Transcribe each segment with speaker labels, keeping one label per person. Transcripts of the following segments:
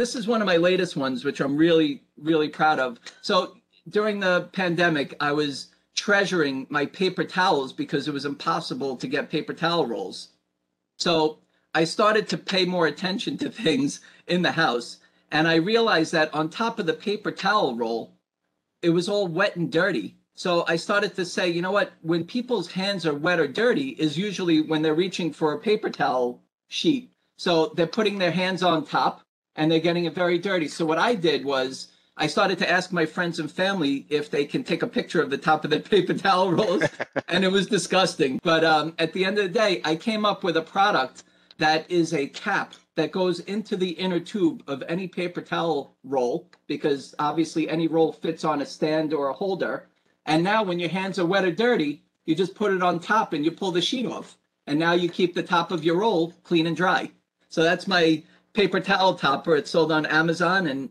Speaker 1: this is one of my latest ones, which I'm really, really proud of. So during the pandemic, I was treasuring my paper towels because it was impossible to get paper towel rolls. So I started to pay more attention to things in the house. And I realized that on top of the paper towel roll, it was all wet and dirty. So I started to say, you know what? When people's hands are wet or dirty, is usually when they're reaching for a paper towel sheet. So they're putting their hands on top and they're getting it very dirty. So what I did was I started to ask my friends and family if they can take a picture of the top of their paper towel rolls, and it was disgusting. But um, at the end of the day, I came up with a product that is a cap that goes into the inner tube of any paper towel roll because obviously any roll fits on a stand or a holder. And now when your hands are wet or dirty, you just put it on top and you pull the sheet off. And now you keep the top of your roll clean and dry. So that's my paper towel topper. It's sold on Amazon and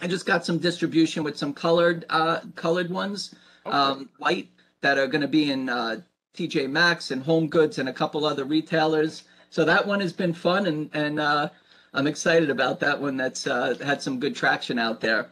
Speaker 1: I just got some distribution with some colored uh, colored ones, okay. um, white that are going to be in uh, TJ Maxx and Home Goods and a couple other retailers. So that one has been fun, and and uh, I'm excited about that one. That's uh, had some good traction out there.